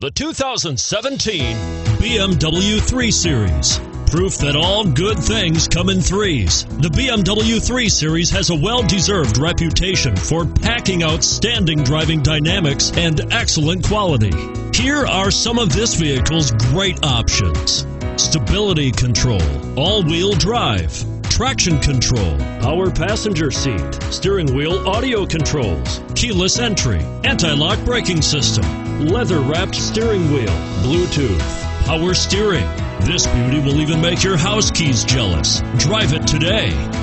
The 2017 BMW 3 Series. Proof that all good things come in threes. The BMW 3 Series has a well deserved reputation for packing outstanding driving dynamics and excellent quality. Here are some of this vehicle's great options stability control, all wheel drive traction control, power passenger seat, steering wheel audio controls, keyless entry, anti-lock braking system, leather wrapped steering wheel, Bluetooth, power steering. This beauty will even make your house keys jealous. Drive it today.